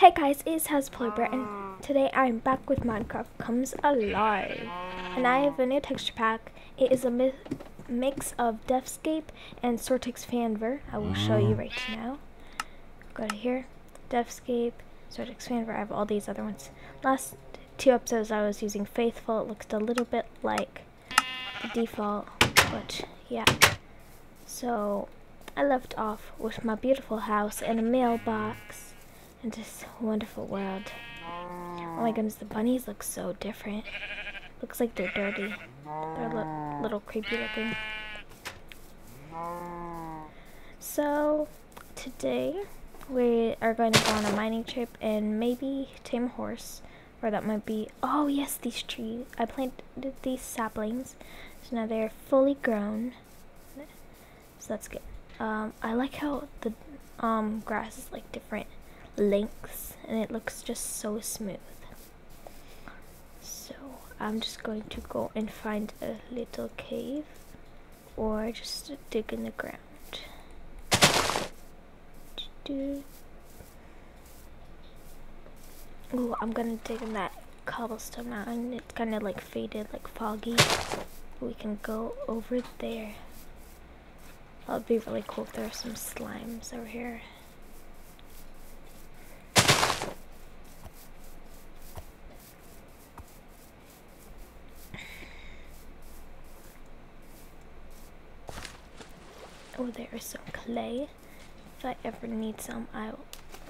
Hey guys, it's Hasplowbert and today I'm back with Minecraft Comes Alive. And I have a new texture pack. It is a mi mix of Deathscape and Soartex Fanver. I will show you right mm. now. Go to here, Deathscape, Soartex Fanver. I have all these other ones. Last two episodes I was using Faithful. It looked a little bit like the default, but yeah. So I left off with my beautiful house and a mailbox in this wonderful world. Oh my goodness, the bunnies look so different. Looks like they're dirty. They're a little creepy looking. So, today we are going to go on a mining trip and maybe tame a horse. Or that might be, oh yes, these trees. I planted these saplings. So now they're fully grown. So that's good. Um, I like how the um, grass is like different lengths and it looks just so smooth. So I'm just going to go and find a little cave or just dig in the ground. Ooh, I'm gonna dig in that cobblestone mountain. It's kind of like faded, like foggy. We can go over there. That would be really cool if there are some slimes over here. Oh, there is some clay. If I ever need some, I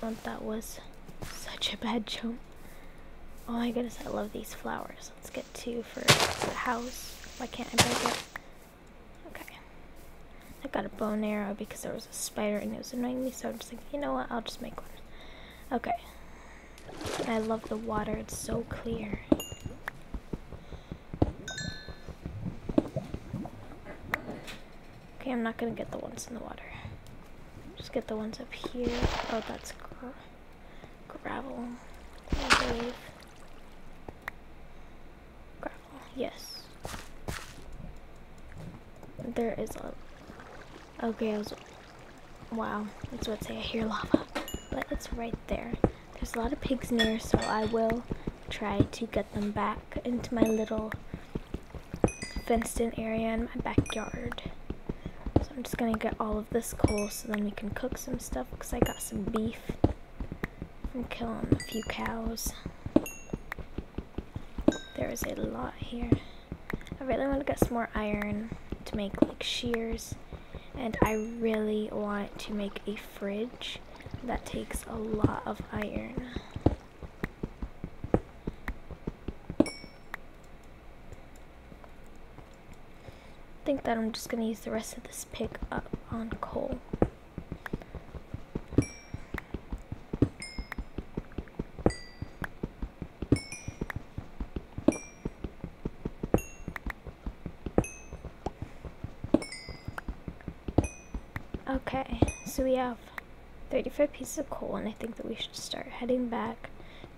want that was such a bad jump. Oh my goodness, I love these flowers. Let's get two for the house. Why can't I break it? Okay. I got a bow and arrow because there was a spider and it was annoying me, so I'm just like, you know what, I'll just make one. Okay. I love the water, it's so clear. Okay, I'm not gonna get the ones in the water. Just get the ones up here. Oh, that's gra gravel. Gravel, yes. There is a... Okay, I was... Wow, that's what say, I hear lava. But it's right there. There's a lot of pigs near, so I will try to get them back into my little fenced-in area in my backyard. I'm just gonna get all of this coal so then we can cook some stuff because I got some beef from killing a few cows. There is a lot here. I really want to get some more iron to make like shears and I really want to make a fridge that takes a lot of iron. That I'm just going to use the rest of this pick up on coal. Okay, so we have 35 pieces of coal, and I think that we should start heading back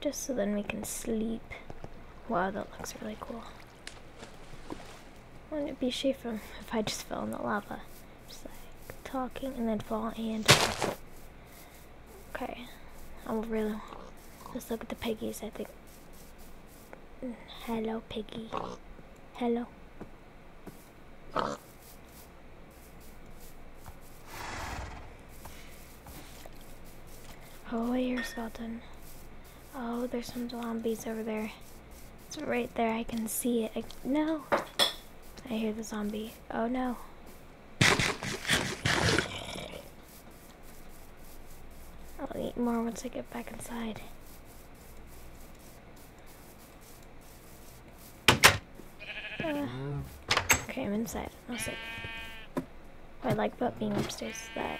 just so then we can sleep. Wow, that looks really cool. Wouldn't it be safer if I just fell in the lava? Just like talking and then fall and Okay. I'm really let's look at the piggies, I think. Hello piggy. Hello. Oh, here's skeleton. Oh, there's some zombies over there. It's right there. I can see it. I, no. I hear the zombie. Oh no. I'll eat more once I get back inside. Uh, okay, I'm inside. What I like about being upstairs that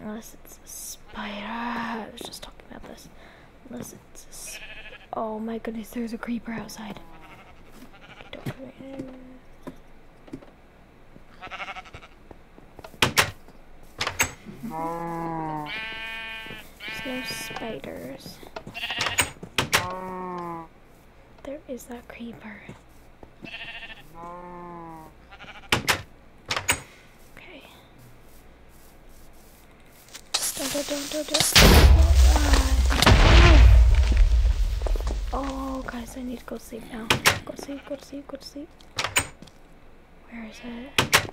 unless it's a spider, I was just talking about this. Unless it's oh my goodness, there's a creeper outside. Don't come in. There's no spiders. There is that creeper. Okay. Don't, don't, don't, don't, don't. Oh, I need to go sleep now. Go sleep, go to sleep, go to sleep. Where is it?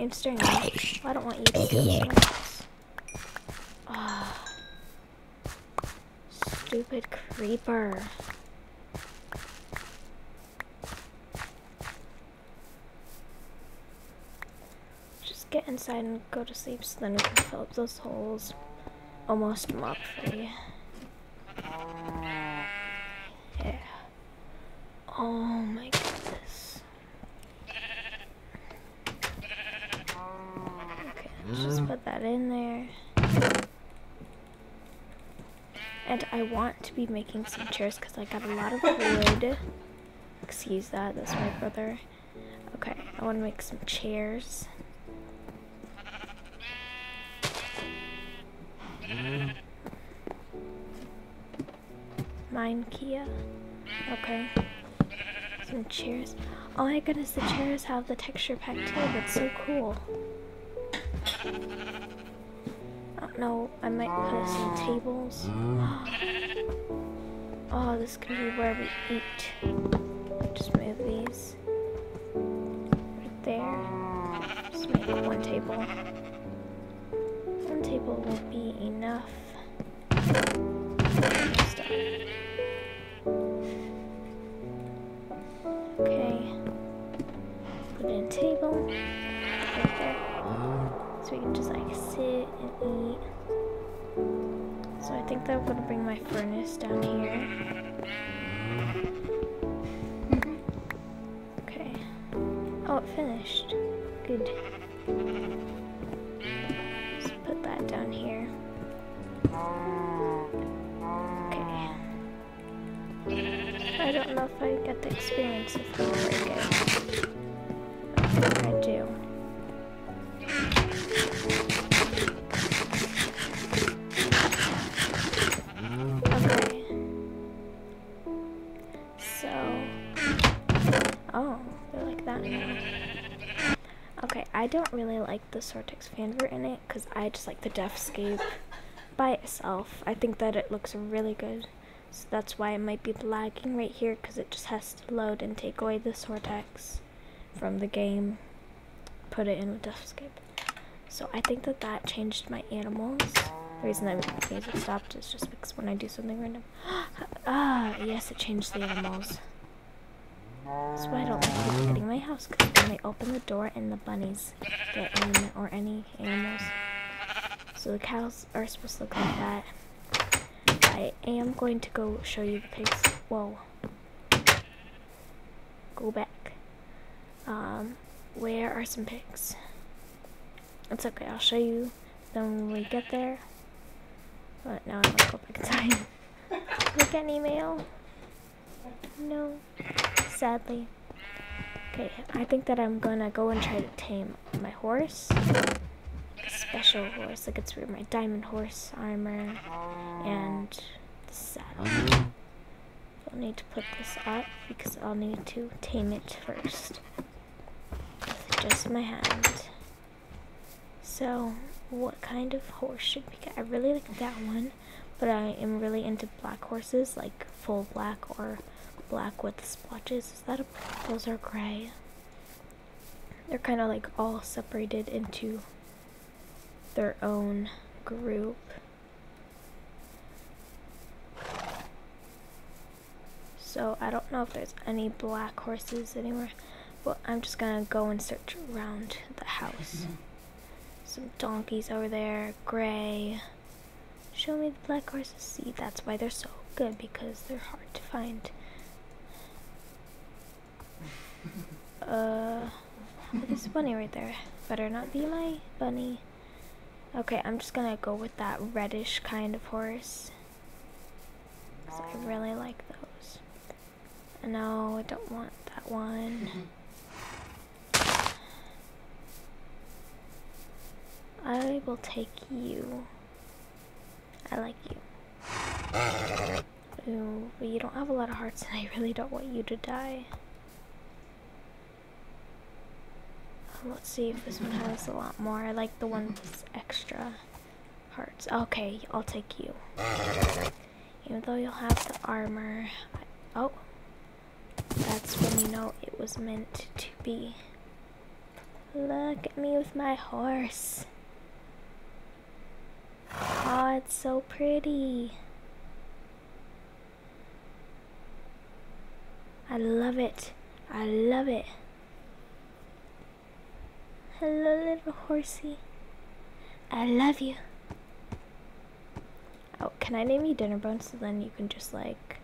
I need to stay now. I don't want you to else. Ah. Stupid creeper. Just get inside and go to sleep so then we can fill up those holes almost mob free. Yeah. Oh my goodness. Okay, let's just put that in there. And I want to be making some chairs because I got a lot of wood. Excuse that, that's my brother. Okay, I want to make some chairs. Mine Kia. Okay. Some chairs. Oh my goodness, the chairs have the texture pack too. That's so cool. Oh no, I might put some tables. Oh, this could be where we eat. Just move these. Right there. Just make one table. One table will be enough. Okay. Put in a table. Right there. So we can just like sit and eat. So I think that I'm gonna bring my furnace down here. Okay. Oh, it finished. Good. Let's put that down here. Okay. I don't know if I get the experience if I break it. Like the Soartex fanver in it because I just like the Deathscape by itself. I think that it looks really good. So that's why it might be lagging right here because it just has to load and take away the Soartex from the game, put it in with Deathscape. So I think that that changed my animals. The reason I that music stopped is just because when I do something random. ah, yes, it changed the animals. That's why I don't like getting my house, because when they open the door and the bunnies get in, or any animals. So the cows are supposed to look like that. I am going to go show you the pigs. Whoa. Go back. Um, where are some pigs? It's okay, I'll show you them when we get there. But now I want to go back in time. Look at an email. Sadly. Okay, I think that I'm gonna go and try to tame my horse. A special horse, like it's my diamond horse armor and the saddle. I'll need to put this up because I'll need to tame it first. With just my hand. So, what kind of horse should we get? I really like that one, but I am really into black horses, like full black or black with splotches. Is that a, those are gray. They're kind of like all separated into their own group. So I don't know if there's any black horses anywhere, but I'm just gonna go and search around the house. Some donkeys over there, gray. Show me the black horses. See, that's why they're so good because they're hard to find. Uh, there's a bunny right there. Better not be my bunny. Okay, I'm just gonna go with that reddish kind of horse. Cause I really like those. And no, I don't want that one. I will take you. I like you. Ooh, but you don't have a lot of hearts and I really don't want you to die. Let's see if this one has a lot more. I like the one with extra hearts. Okay, I'll take you. Even though you'll have the armor. Oh. That's when you know it was meant to be. Look at me with my horse. Oh, it's so pretty. I love it. I love it. Hello, little horsey. I love you. Oh, can I name you Dinnerbone so then you can just like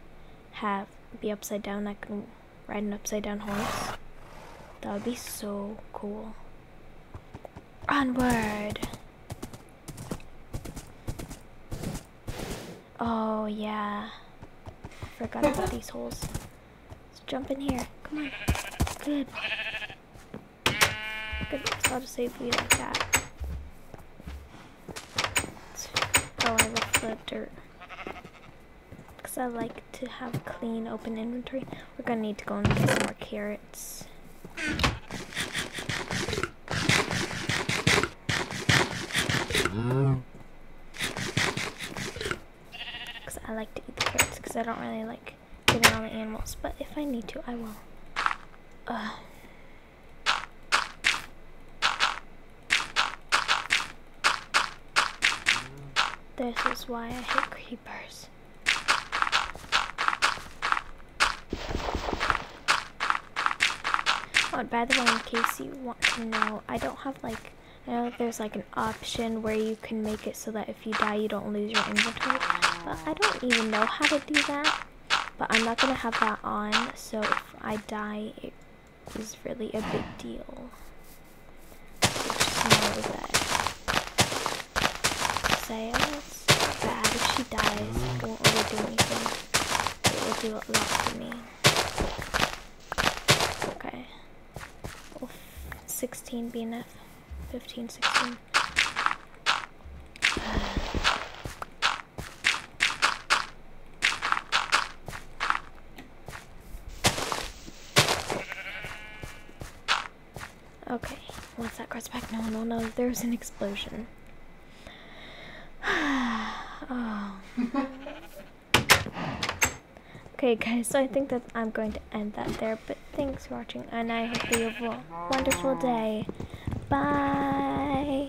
have be upside down? I can ride an upside down horse. That would be so cool. Onward! Oh, yeah. Forgot about these holes. Let's jump in here. Come on. Good. I'll just save me like that. Oh, I left the dirt. Because I like to have clean, open inventory. We're going to need to go and get some more carrots. Because I like to eat the carrots because I don't really like getting on the animals. But if I need to, I will. Uh. This is why I hate creepers. Oh, by the way, in case you want to know, I don't have like, I know there's like an option where you can make it so that if you die, you don't lose your inventory. But I don't even know how to do that. But I'm not going to have that on, so if I die, it is really a big deal. Just know that. Say, It will do for me. Okay. Well, 16 be enough. 15, 16. Okay, once that goes back, no, no, no, there's an explosion. oh. Okay, guys, so I think that I'm going to end that there, but thanks for watching, and I hope you have a wonderful day. Bye!